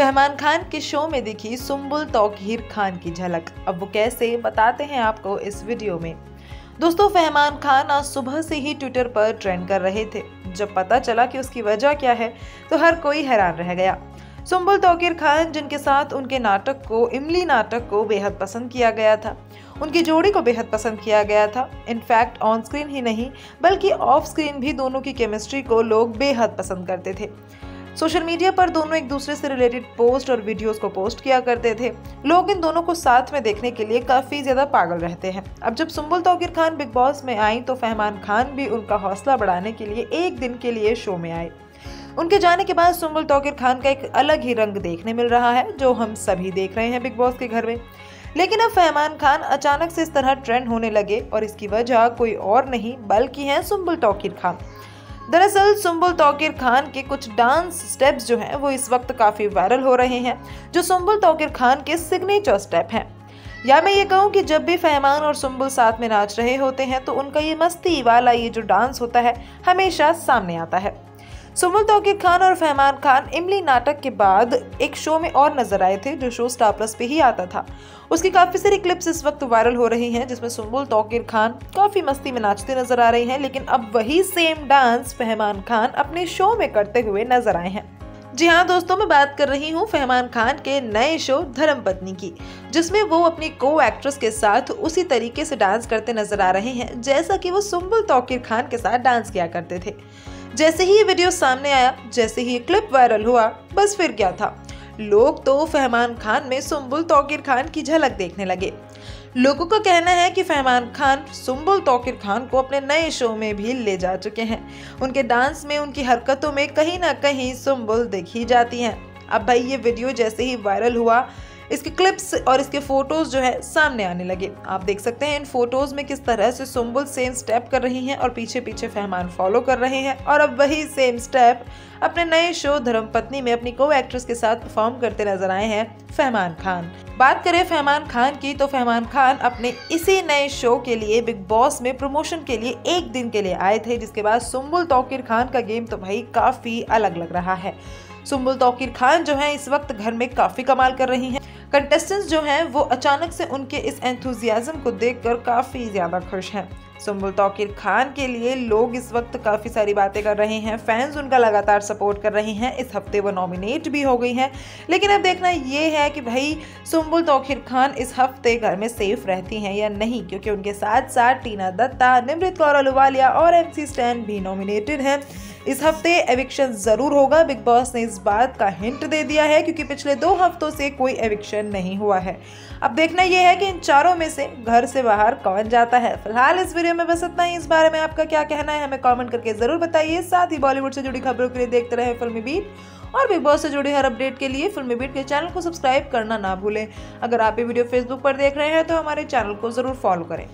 फहमान खान के शो में दिखी सुम्बुल तौकीर खान की झलक। अब वो कैसे, बताते हैं आपको इस वीडियो में। दोस्तों, फहमान खान आज सुबह से ही ट्विटर पर ट्रेंड कर रहे थे। जब पता चला कि उसकी वजह क्या है तो हर कोई हैरान रह गया। सुम्बुल तौकीर खान, जिनके साथ उनके नाटक को, इमली नाटक को बेहद पसंद किया गया था, उनकी जोड़ी को बेहद पसंद किया गया था। इनफैक्ट ऑन स्क्रीन ही नहीं, बल्कि ऑफ़ स्क्रीन भी दोनों की केमिस्ट्री को लोग बेहद पसंद करते थे। सोशल मीडिया पर दोनों एक दूसरे से रिलेटेड पोस्ट और वीडियोस को पोस्ट किया करते थे। लोग इन दोनों को साथ में देखने के लिए काफ़ी ज़्यादा पागल रहते हैं। अब जब सुम्बुल तौकीर खान बिग बॉस में आई तो फहमान खान भी उनका हौसला बढ़ाने के लिए एक दिन के लिए शो में आए। उनके जाने के बाद सुम्बुल तौकीर खान का एक अलग ही रंग देखने मिल रहा है, जो हम सभी देख रहे हैं बिग बॉस के घर में। लेकिन अब फहमान खान अचानक से इस तरह ट्रेंड होने लगे और इसकी वजह कोई और नहीं, बल्कि है सुम्बुल तौकीर खान। दरअसल सुम्बुल तौकीर खान के कुछ डांस स्टेप्स जो हैं, वो इस वक्त काफ़ी वायरल हो रहे हैं, जो सुम्बुल तौकीर खान के सिग्नेचर स्टेप हैं। या मैं ये कहूँ कि जब भी फहमान और सुम्बुल साथ में नाच रहे होते हैं तो उनका ये मस्ती वाला ये जो डांस होता है, हमेशा सामने आता है। सुमुल तौकीर खान और फहमान खान इमली नाटक के बाद एक शो में और नज़र आए थे, जो शो स्टार प्लस पे ही आता था। उसकी काफ़ी सारी क्लिप्स इस वक्त वायरल हो रही हैं, जिसमें सुमुल तौकीर खान काफ़ी मस्ती में नाचते नज़र आ रहे हैं, लेकिन अब वही सेम डांस फहमान खान अपने शो में करते हुए नज़र आए हैं। जी हाँ दोस्तों, मैं बात कर रही हूँ फहमान खान के नए शो धर्म पत्नी की, जिसमें वो अपनी को एक्ट्रेस के साथ उसी तरीके से डांस करते नज़र आ रहे हैं, जैसा कि वो सुम्बुल तौकीर खान के साथ डांस किया करते थे। जैसे ही ये वीडियो सामने आया, जैसे ही ये क्लिप वायरल हुआ, बस फिर क्या था? लोग तो फहमान खान में सुम्बुल तौकीर खान की झलक देखने लगे। लोगों का कहना है कि फहमान खान सुम्बुल तौकीर खान को अपने नए शो में भी ले जा चुके हैं। उनके डांस में, उनकी हरकतों में कहीं ना कहीं सुम्बुल देखी जाती हैं। अब भाई, ये वीडियो जैसे ही वायरल हुआ, इसके क्लिप्स और इसके फ़ोटोज़ जो है सामने आने लगे। आप देख सकते हैं इन फ़ोटोज़ में किस तरह से सुम्बुल सेम स्टेप कर रही हैं और पीछे पीछे फहमान फॉलो कर रहे हैं और अब वही सेम स्टेप अपने नए शो धर्मपत्नी में अपनी को एक्ट्रेस के साथ परफॉर्म करते नज़र आए हैं फहमान खान। बात करें फहमान खान की तो फहमान खान अपने इसी नए शो के लिए, बिग बॉस में प्रमोशन के लिए एक दिन के लिए आए थे, जिसके बाद सुम्बुल तोकिर खान का गेम तो भाई काफ़ी अलग लग रहा है। सुम्बुल तोकिर खान जो है, इस वक्त घर में काफ़ी कमाल कर रही हैं। कंटेस्टेंट्स जो हैं, वो अचानक से उनके इस एंथुजियाज़म को देखकर काफ़ी ज़्यादा खुश हैं। सुम्बुल तौकीर खान के लिए लोग इस वक्त काफ़ी सारी बातें कर रहे हैं। फैंस उनका लगातार सपोर्ट कर रहे हैं। इस हफ़्ते वो नॉमिनेट भी हो गई हैं। लेकिन अब देखना ये है कि भाई, सुम्बुल तौकीर खान इस हफ़्ते घर में सेफ़ रहती हैं या नहीं? क्योंकि उनके साथ साथ टीना दत्ता, निमृत कौर अलुवालिया और एम स्टैन भी नॉमिनेटेड हैं। इस हफ़्ते एविक्शन ज़रूर होगा। बिग बॉस ने इस बात का हिंट दे दिया है, क्योंकि पिछले दो हफ्तों से कोई एविक्शन नहीं हुआ है। अब देखना यह है कि इन चारों में से घर से बाहर कौन जाता है। फ़िलहाल इस वीडियो में बस इतना ही। इस बारे में आपका क्या कहना है, हमें कॉमेंट करके ज़रूर बताइए। साथ ही बॉलीवुड से जुड़ी खबरों के लिए देखते रहे फिल्मी बीट और बिग बॉस से जुड़ी हर अपडेट के लिए फिल्मी बीट के चैनल को सब्सक्राइब करना ना भूलें। अगर आप ये वीडियो फेसबुक पर देख रहे हैं तो हमारे चैनल को ज़रूर फॉलो करें।